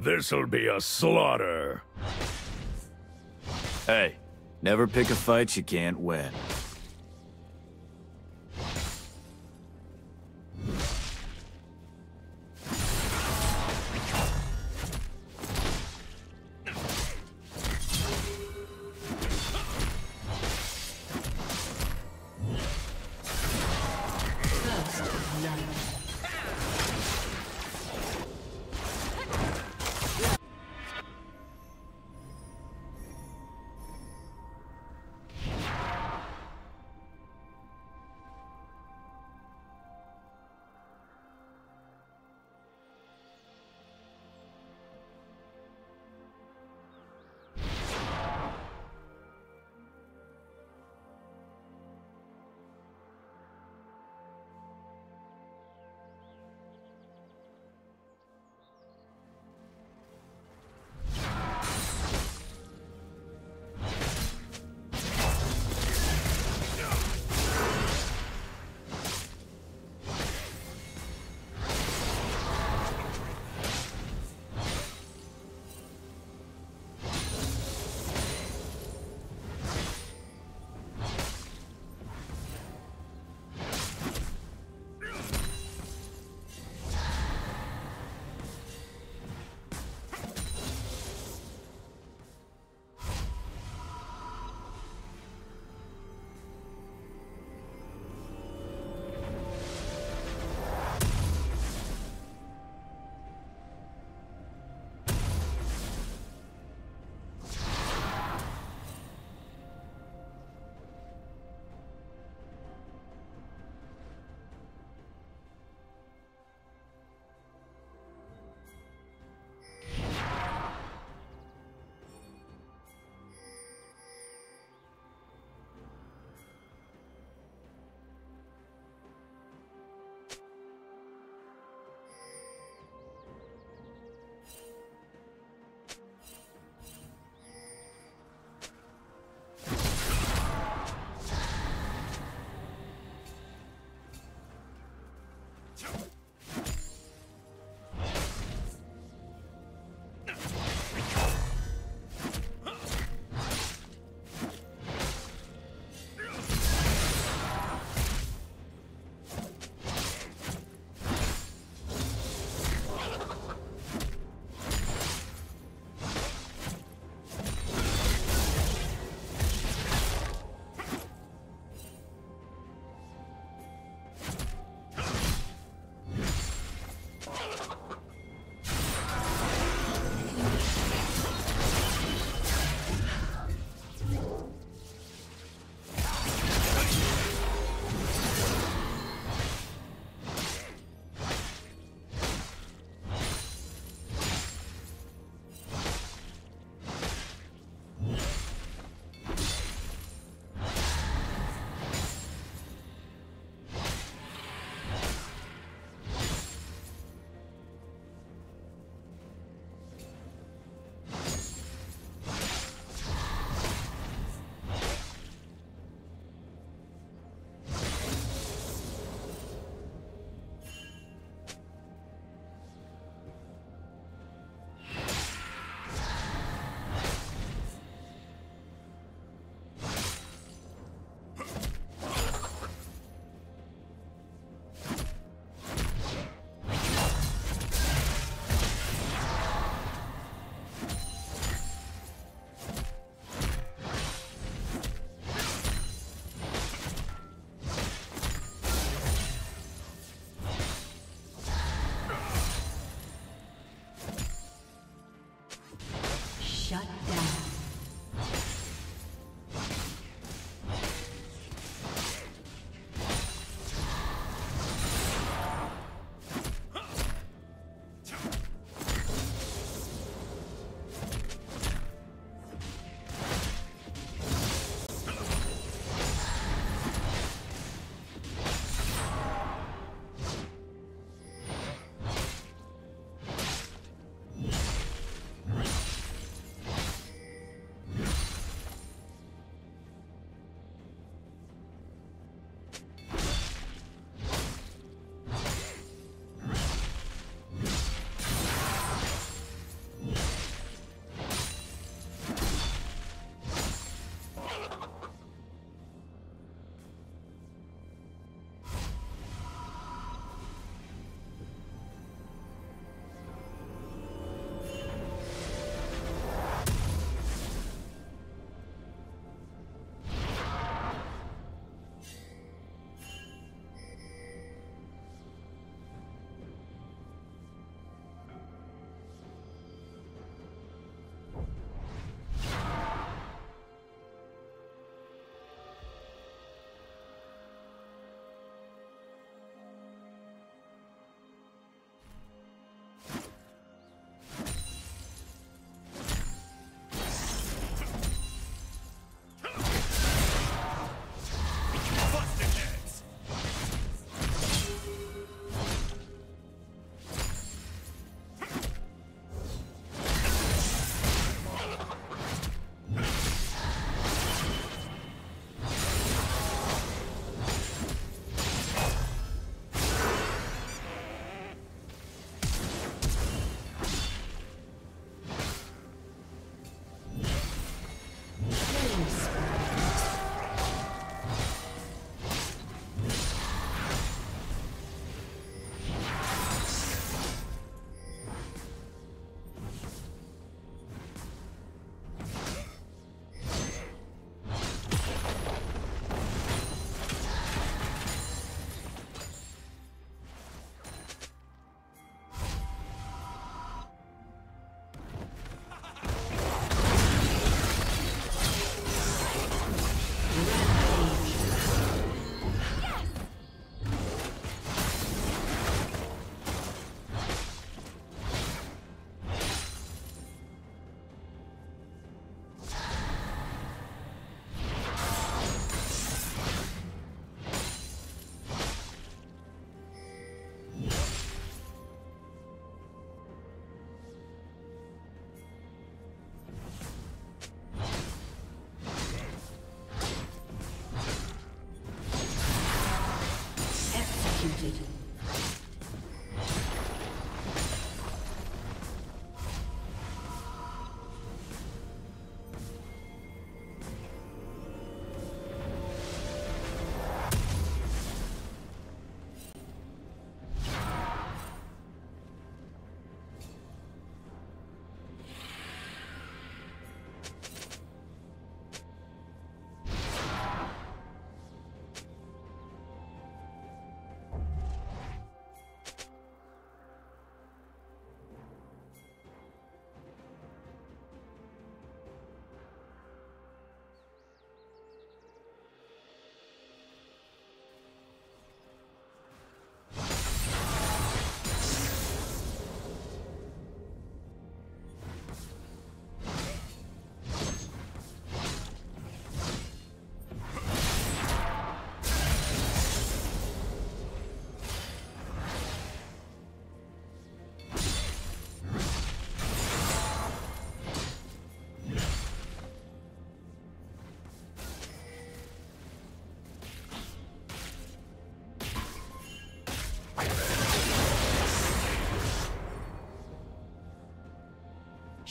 This'll be a slaughter. Hey, never pick a fight you can't win.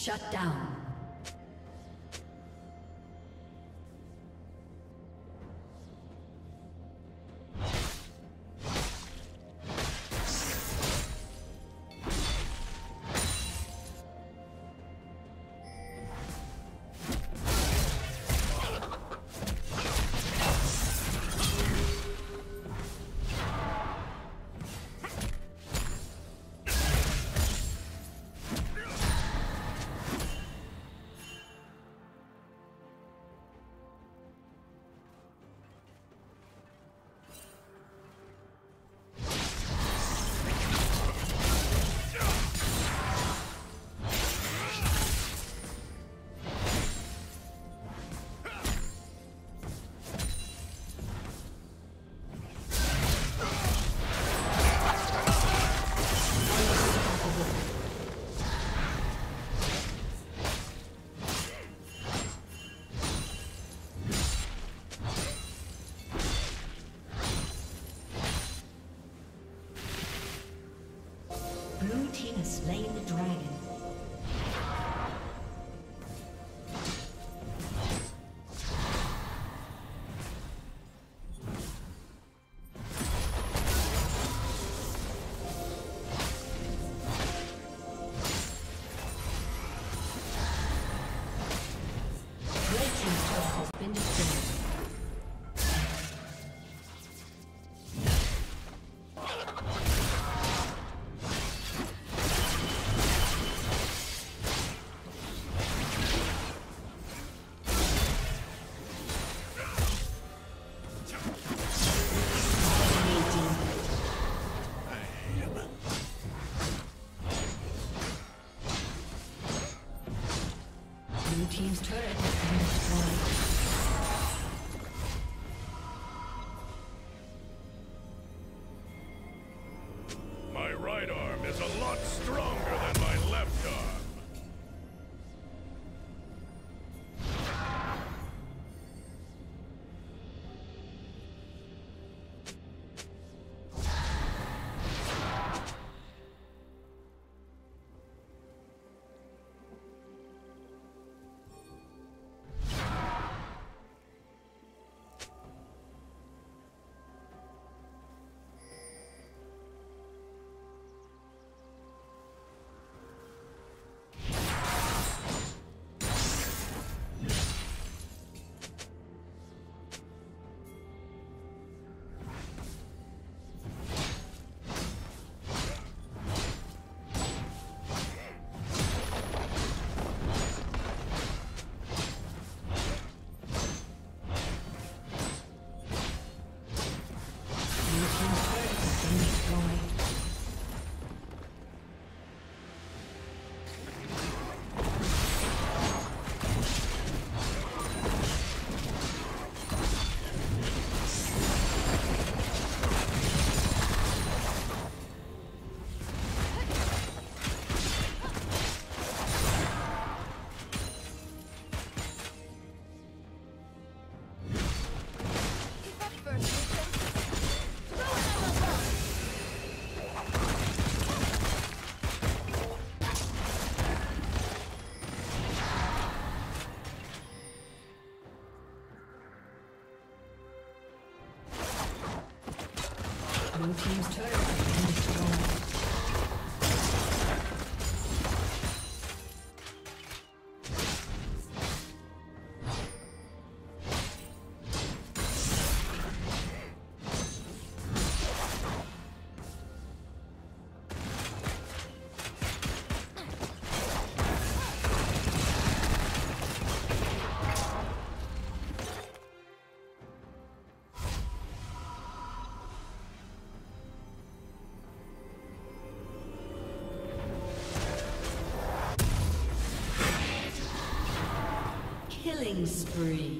Shut down. Blue Team's turret Killing spree.